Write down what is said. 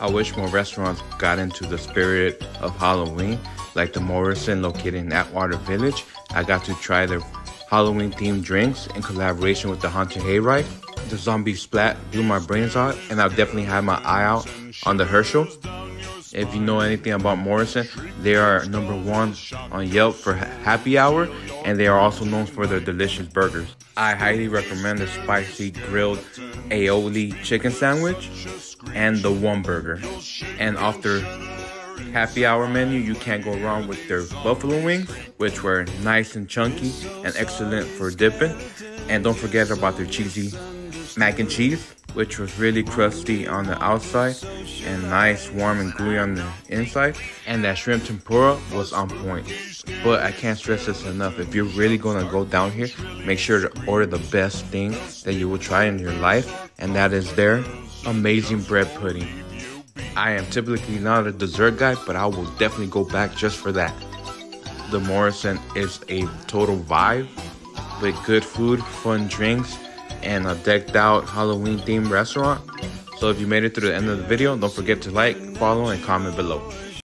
I wish more restaurants got into the spirit of Halloween, like the Morrison located in Atwater Village. I got to try their Halloween themed drinks in collaboration with the Haunted Hayride. The zombie splat blew my brains out, and I'll definitely have my eye out on the Herschel. If you know anything about Morrison, they are number one on Yelp for happy hour, and they are also known for their delicious burgers. I highly recommend the spicy grilled aioli chicken sandwich and the one burger. And off their happy hour menu, you can't go wrong with their buffalo wings, which were nice and chunky and excellent for dipping. And don't forget about their cheesy mac and cheese, which was really crusty on the outside and nice, warm, and gooey on the inside. And that shrimp tempura was on point. But I can't stress this enough. If you're really gonna go down here, make sure to order the best thing that you will try in your life, and that is their amazing bread pudding. I am typically not a dessert guy, but I will definitely go back just for that. The Morrison is a total vibe with good food, fun drinks, and a decked out Halloween themed restaurant. So if you made it through the end of the video, don't forget to like, follow, and comment below.